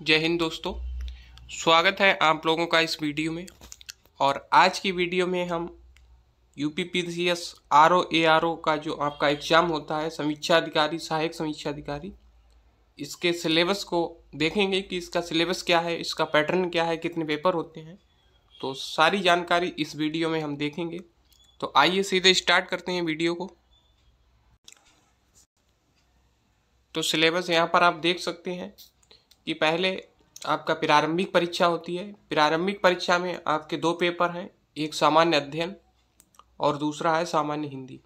जय हिंद दोस्तों। स्वागत है आप लोगों का इस वीडियो में। और आज की वीडियो में हम U P P C S R O A R O का जो आपका एग्ज़ाम होता है, समीक्षा अधिकारी, सहायक समीक्षा अधिकारी, इसके सिलेबस को देखेंगे कि इसका सिलेबस क्या है, इसका पैटर्न क्या है, कितने पेपर होते हैं। तो सारी जानकारी इस वीडियो में हम देखेंगे। तो आइए सीधे स्टार्ट करते हैं वीडियो को। तो सिलेबस यहाँ पर आप देख सकते हैं। कि पहले आपका प्रारंभिक परीक्षा होती है। प्रारंभिक परीक्षा में आपके दो पेपर हैं, एक सामान्य अध्ययन और दूसरा है सामान्य हिंदी।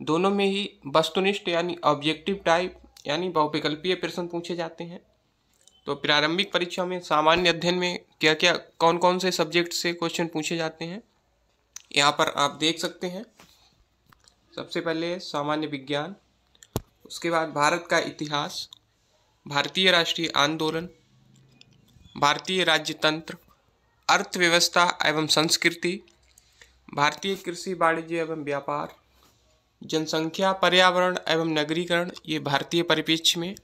दोनों में ही वस्तुनिष्ठ यानी ऑब्जेक्टिव टाइप यानी बहुविकल्पीय प्रश्न पूछे जाते हैं। तो प्रारंभिक परीक्षा में सामान्य अध्ययन में क्या क्या कौन कौन से सब्जेक्ट से क्वेश्चन पूछे जाते हैं, यहाँ पर आप देख सकते हैं। सबसे पहले सामान्य विज्ञान, उसके बाद भारत का इतिहास भारतीय राष्ट्रीय आंदोलन, भारतीय राज्यतंत्र, अर्थव्यवस्था एवं संस्कृति, भारतीय कृषि वाणिज्य एवं व्यापार, जनसंख्या, पर्यावरण एवं नगरीकरण, ये भारतीय परिप्रेक्ष्य में,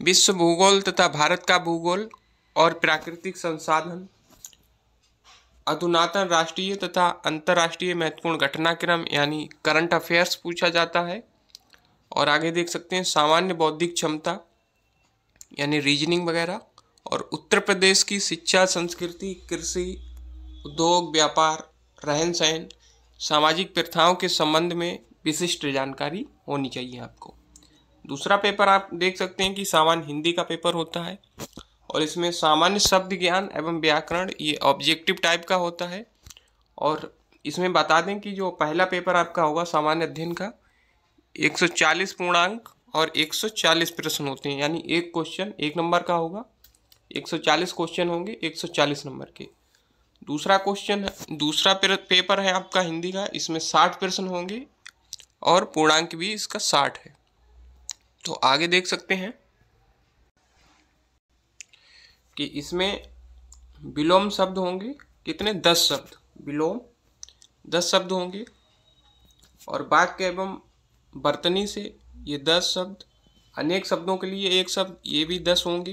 विश्व भूगोल तथा भारत का भूगोल और प्राकृतिक संसाधन, अधुनातन राष्ट्रीय तथा अंतर्राष्ट्रीय महत्वपूर्ण घटनाक्रम, यानी करंट अफेयर्स पूछा जाता है, और आगे देख सकते हैं सामान्य बौद्धिक क्षमता यानी रीजनिंग वगैरह, और उत्तर प्रदेश की शिक्षा, संस्कृति, कृषि, उद्योग, व्यापार, रहन सहन, सामाजिक प्रथाओं के संबंध में विशिष्ट जानकारी होनी चाहिए आपको। दूसरा पेपर आप देख सकते हैं कि सामान्य हिंदी का पेपर होता है, और इसमें सामान्य शब्द ज्ञान एवं व्याकरण ये ऑब्जेक्टिव टाइप का होता है। और इसमें बता दें कि जो पहला पेपर आपका होगा सामान्य अध्ययन का 140 पूर्णांक और 140 प्रश्न होते हैं, यानी एक क्वेश्चन एक नंबर का होगा 140 क्वेश्चन होंगे 140 नंबर के। दूसरा क्वेश्चन दूसरा पेपर है आपका हिंदी का, इसमें 60 प्रश्न होंगे और पूर्णांक भी इसका 60 है। तो आगे देख सकते हैं कि इसमें विलोम शब्द होंगे, कितने? दस शब्द। विलोम, दस शब्द होंगे और वाक्य एवं बर्तनी से ये दस शब्द, अनेक शब्दों के लिए एक शब्द, ये भी दस होंगे।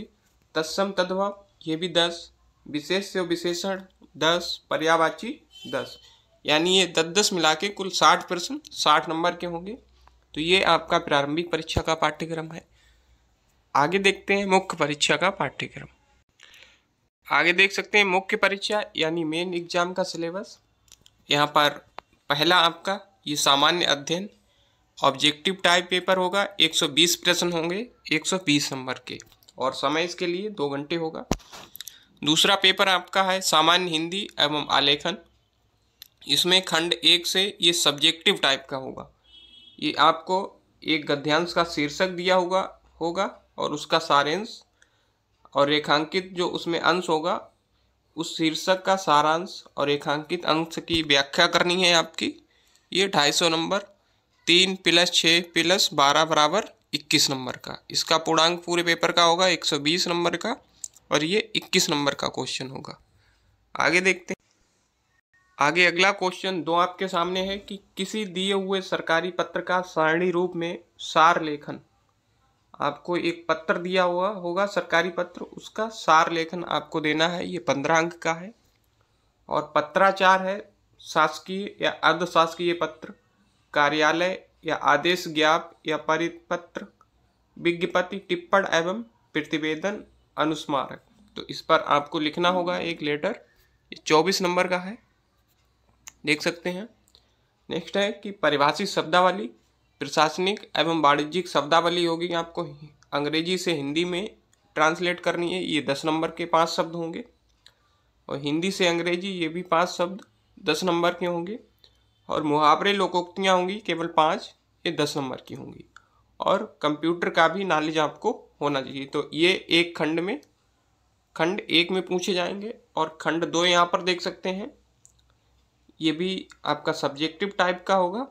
तत्सम तद्भव, ये भी दस। विशेष से विशेषण, दस। पर्यावाची, दस। यानी ये दस दस मिला के कुल साठ प्रश्न, साठ नंबर के होंगे। तो ये आपका प्रारंभिक परीक्षा का पाठ्यक्रम है। आगे देखते हैं मुख्य परीक्षा का पाठ्यक्रम। आगे देख सकते हैं मुख्य परीक्षा, यानी मेन एग्ज़ाम का सिलेबस। यहाँ पर पहला आपका, ये सामान्य अध्ययन। ऑब्जेक्टिव टाइप पेपर होगा 120 प्रश्न होंगे 120 नंबर के। और समय इसके लिए दो घंटे होगा। दूसरा पेपर आपका है सामान्य हिंदी एवं आलेखन। इसमें खंड एक से ये सब्जेक्टिव टाइप का होगा। ये आपको एक गद्यांश का शीर्षक दिया होगा होगा और उसका सारांश और रेखांकित जो उसमें अंश होगा, उस शीर्षक का सारांश और रेखांकित अंश की व्याख्या करनी है आपकी। ये ढाई सौ नंबर तीन प्लस छः प्लस बारह बराबर इक्कीस नंबर का। इसका पूर्णांक पूरे पेपर का होगा, एक सौ बीस नंबर का, और ये इक्कीस नंबर का क्वेश्चन होगा। आगे देखते हैं। आगे अगला क्वेश्चन दो आपके सामने है कि किसी दिए हुए सरकारी पत्र का सारणी रूप में सार लेखन। आपको एक पत्र दिया हुआ होगा सरकारी पत्र, उसका सार लेखन आपको देना है, ये पंद्रह अंक का है। और पत्राचार है शासकीय या अर्धशासकीय पत्र कार्यालय या आदेश ज्ञाप या परिपत्र, विज्ञपति, टिप्पण एवं प्रतिवेदन अनुस्मारक। तो इस पर आपको लिखना होगा एक लेटर। चौबीस नंबर का है। देख सकते हैं। नेक्स्ट है कि परिभाषित शब्दावली, प्रशासनिक एवं वाणिज्यिक शब्दावली होगी। आपको अंग्रेज़ी से हिंदी में ट्रांसलेट करनी है। ये दस नंबर के पाँच शब्द होंगे। और हिंदी से अंग्रेज़ी ये भी पाँच शब्द दस नंबर के होंगे। और मुहावरे लोकोक्तियाँ होंगी केवल पाँच, ये दस नंबर की होंगी। और कंप्यूटर का भी नॉलेज आपको होना चाहिए। तो ये एक खंड में, खंड एक में पूछे जाएँगे और खंड दो यहाँ पर देख सकते हैं। ये भी आपका सब्जेक्टिव टाइप का होगा।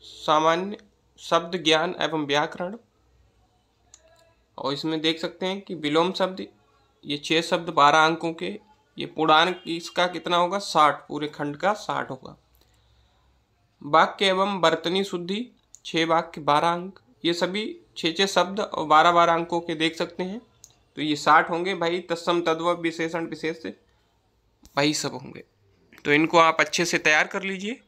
सामान्य शब्द, ज्ञान एवं व्याकरण। और इसमें देख सकते हैं कि विलोम शब्द, ये छः शब्द बारह अंकों के, ये पूर्णांक इसका कितना होगा? साठ, पूरे खंड का साठ होगा। वाक्य एवं बर्तनी शुद्धि छः वाक्य बारह अंक ये सभी छः छः शब्द और बारह बारह अंकों के देख सकते हैं। तो ये साठ होंगे भाई, तत्सम तद्व विशेषण विशेष भाई सब होंगे। तो इनको आप अच्छे से तैयार कर लीजिए।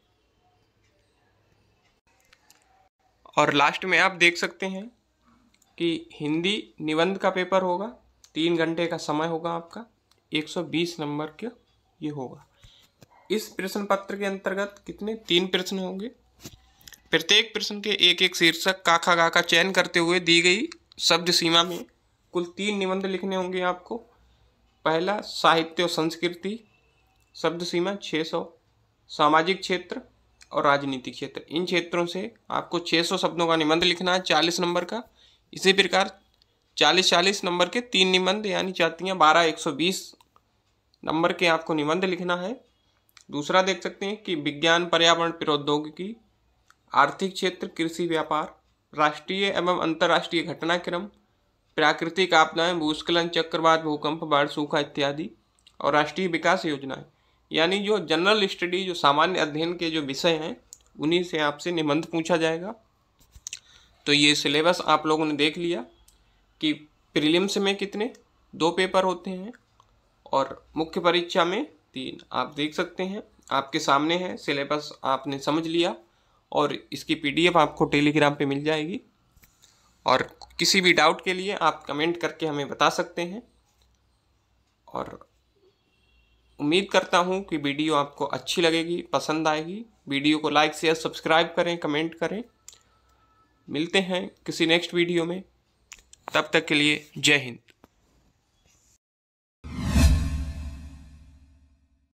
और लास्ट में आप देख सकते हैं कि हिंदी निबंध का पेपर होगा, तीन घंटे का समय होगा आपका 120 नंबर का ये होगा। इस प्रश्न पत्र के अंतर्गत कितने? तीन प्रश्न होंगे। प्रत्येक प्रश्न के एक एक शीर्षक काखा गा का चयन करते हुए दी गई शब्द सीमा में कुल तीन निबंध लिखने होंगे आपको। पहला, साहित्य और संस्कृति, शब्द सीमा 600 सामाजिक क्षेत्र और राजनीतिक क्षेत्र, इन क्षेत्रों से आपको 600 शब्दों का निबंध लिखना है 40 नंबर का। इसी प्रकार 40 40 नंबर के तीन निबंध, यानी चाहती हैं बारह, एक नंबर के आपको निबंध लिखना है। दूसरा देख सकते हैं कि विज्ञान, पर्यावरण, प्रौद्योगिकी, आर्थिक क्षेत्र, कृषि, व्यापार, राष्ट्रीय एवं अंतर्राष्ट्रीय घटनाक्रम, प्राकृतिक आपदाएँ, भूस्खलन, चक्रवात, भूकंप, बाढ़, सूखा इत्यादि और राष्ट्रीय विकास योजनाएँ। यानी जो जनरल स्टडी जो सामान्य अध्ययन के जो विषय हैं, उन्हीं से आपसे निबंध पूछा जाएगा। तो ये सिलेबस आप लोगों ने देख लिया कि प्रीलिम्स में कितने? दो पेपर होते हैं और मुख्य परीक्षा में तीन। आप देख सकते हैं, आपके सामने है, सिलेबस आपने समझ लिया और इसकी पीडीएफ आपको टेलीग्राम पे मिल जाएगी। और किसी भी डाउट के लिए आप कमेंट करके हमें बता सकते हैं। और उम्मीद करता हूँ कि वीडियो आपको अच्छी लगेगी, पसंद आएगी। वीडियो को लाइक, शेयर, सब्सक्राइब करें, कमेंट करें। मिलते हैं किसी नेक्स्ट वीडियो में। तब तक के लिए जय हिंद।